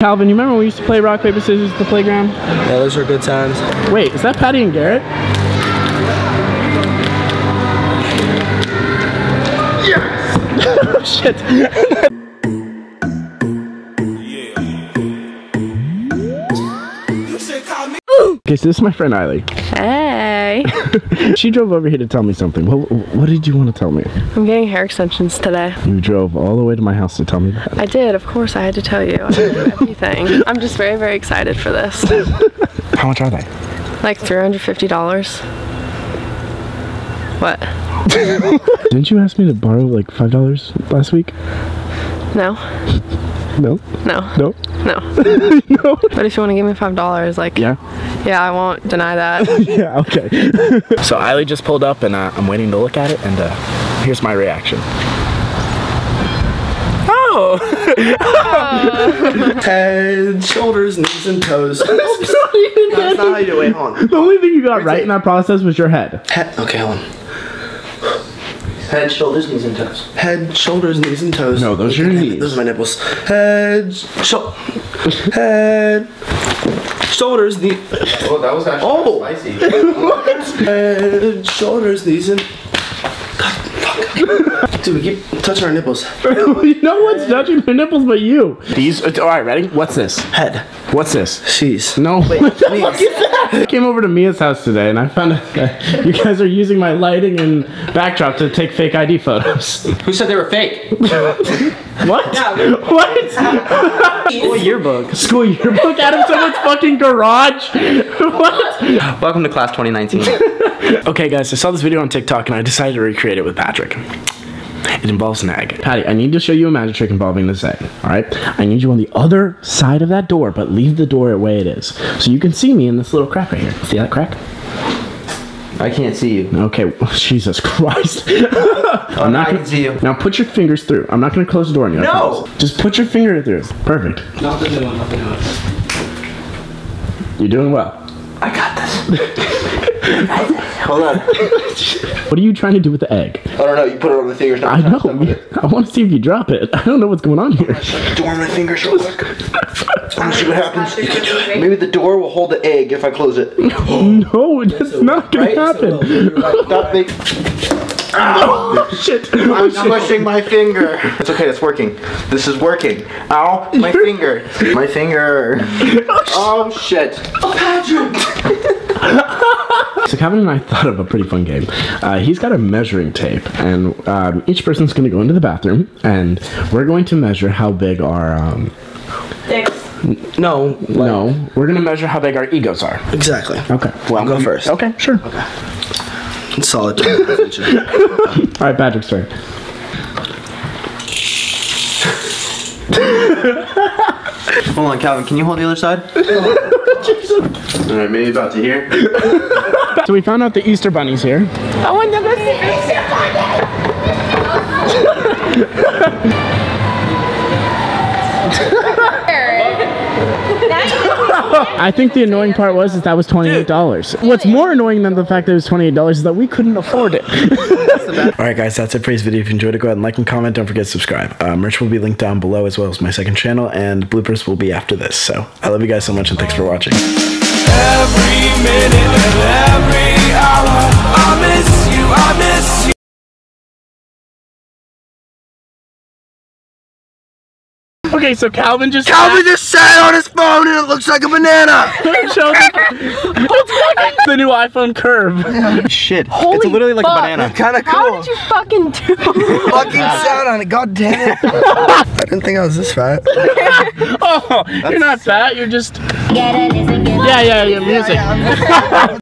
Calvin, you remember when we used to play rock, paper, scissors at the playground? Yeah, those were good times. Wait, is that Patty and Garrett? Yes! oh, shit. Okay, so this is my friend Iley. Hey, She drove over here to tell me something. What, what did you want to tell me? I'm getting hair extensions today. You drove all the way to my house to tell me that. I did, of course, I had to tell you. I had to do everything. I'm just very, very excited for this. How much are they? Like $350. What? Didn't you ask me to borrow like $5 last week? No? No? No. No? No. no? But if you want to give me $5, like, Yeah? yeah, I won't deny that. Yeah, okay. so Iley just pulled up and uh, I'm waiting to look at it and uh, here's my reaction. Oh! Head, shoulders, knees, and toes. That's not how you do it. Wait, hold on. The only thing you got right in that process was your head. Head, okay, hold on. Head, shoulders, knees, and toes. Head, shoulders, knees, and toes. No, those are your knees. Those are my nipples. Head, shou- head, shoulders, knees. Oh, that was actually Oh. spicy. Head, shoulders, knees, and. God, fuck. Dude, we keep touching our nipples. no one's touching my nipples but you. These, all right, ready? What's this? Head. What's this? She's. No. what the fuck is that? I came over to Mia's house today and I found out that you guys are using my lighting and backdrop to take fake ID photos. Who said they were fake? What? what? School yearbook. School yearbook out of someone's fucking garage? what? Welcome to class 2019. Okay, guys, I saw this video on TikTok and I decided to recreate it with Patrick. It involves an egg. Patty, I need to show you a magic trick involving this egg. All right, I need you on the other side of that door, but leave the door the way it is, so you can see me in this little crack right here. See that crack? I can't see you. Okay, Jesus Christ. Oh, I'm not I gonna can see you. Now put your fingers through. I'm not gonna close the door on you. No! promise. Just put your finger through. Perfect. Nothing doing, nothing doing. You're doing well. I got this. Hold on. What are you trying to do with the egg? I don't know. You put it on the fingers. I know. I want to see if you drop it. I don't know what's going on here. Door on my fingers real quick. I want to see what happens. You can do it. Maybe the door will hold the egg if I close it. No, that's not gonna Right? happen. Stop me. Oh, ah! oh shit! I'm squishing my finger. It's okay. It's working. This is working. Ow, my finger. My finger. Oh, oh shit. So Kevin and I thought of a pretty fun game. Uh, he's got a measuring tape, and um, each person's going to go into the bathroom, and we're going to measure how big our um, No. no, we're going to measure how big our egos are. Exactly. Okay. Well, I'll go first. Okay, sure. It's solid. All right, Patrick's turn. Hold on, Calvin. Can you hold the other side? All right, maybe about to here. So we found out the Easter bunny's here. I think the annoying part was that that was twenty-eight dollars. What's more annoying than the fact that it was twenty-eight dollars is that we couldn't afford it. All right, guys, that's it for this video. If you enjoyed it, go ahead and like and comment. Don't forget to subscribe. Uh, merch will be linked down below as well as my second channel, and bloopers will be after this. So I love you guys so much, and thanks for watching. Every minute and every hour, I miss you, I miss Okay, so Calvin just Calvin just sat on his phone and it looks like a banana. the new iPhone Curve. Shit. Holy it's literally like a banana. Kind of cool. How cool. did you fucking do it? fucking sat on it. God damn it. I didn't think I was this fat. Oh, you're not fat. You're just yeah, yeah, yeah. Music.